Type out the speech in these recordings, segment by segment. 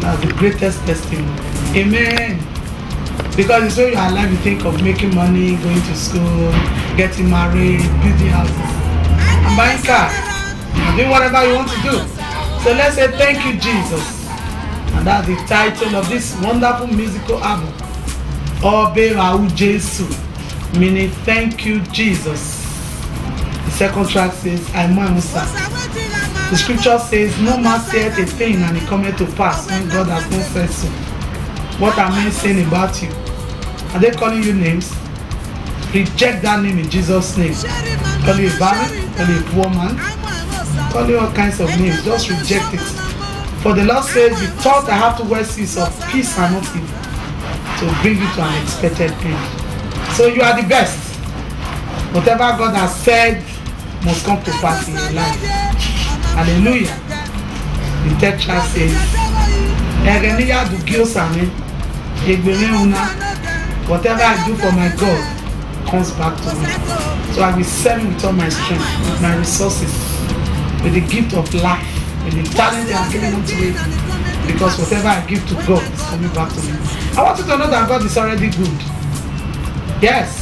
That's the greatest testimony. Amen. because it's very hard life you think of making money going to school getting married building houses and buying car and doing whatever you want to do so let's say thank you jesus and that's the title of this wonderful musical album obe rahu jesu meaning thank you jesus the second track says aimu Musa. the scripture says no man said a thing and it cometh to pass when god has no said so. What are men saying about you? Are they calling you names? Reject that name in Jesus' name. Call you a barren, call you a poor man, call you all kinds of names. Just reject it. For the Lord says, the thought I have towards you is of peace and not evil, to bring you to an expected end. So you are the best. Whatever God has said must come to pass in your life. Hallelujah. The third says, Erenia du Gil Samin. whatever I do for my God comes back to me. So I will serve with all my strength, with my resources, with the gift of life, with the talent I am given unto me. Because whatever I give to God is coming back to me. I want you to know that God is already good. Yes.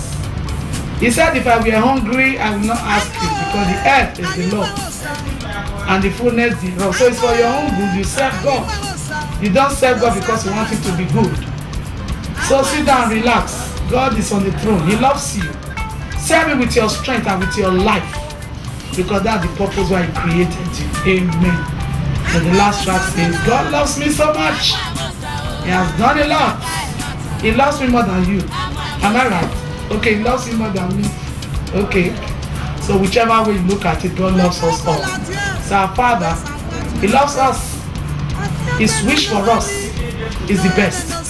He said, If I were hungry, I will not ask you, because the earth is the Lord and the fullness thereof. So it's for your own good. You serve God. You don't serve God because you want it to be good. So sit down, relax. God is on the throne. He loves you. Serve Him with your strength and with your life. Because that's the purpose why He created you. Amen. And the last track says, God loves me so much. He has done a lot. He loves me more than you. Am I right? Okay, He loves me more than me. Okay. So whichever way you look at it, God loves us all. So our Father, He loves us. His wish for us is the best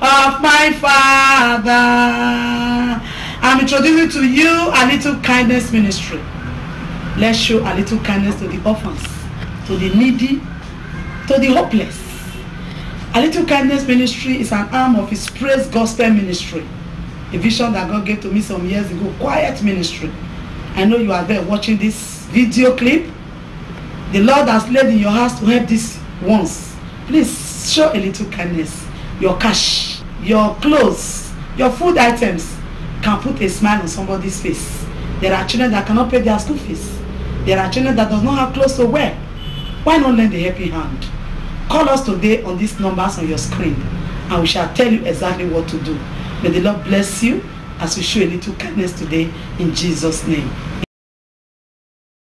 of my Father. I'm introducing to you a little kindness ministry. Let's show a little kindness to the orphans, to the needy, to the hopeless, A Little Kindness Ministry is an arm of His Praise Gospel Ministry, a vision that God gave to me some years ago, Quiet Ministry. I know you are there watching this video clip. The Lord has laid in your hearts to help this once. Please show a little kindness. Your cash, your clothes, your food items can put a smile on somebody's face. There are children that cannot pay their school fees. There are children that does not have clothes to wear. Why not lend a helping hand? Call us today on these numbers on your screen and we shall tell you exactly what to do. May the Lord bless you as we show a little kindness today in Jesus' name.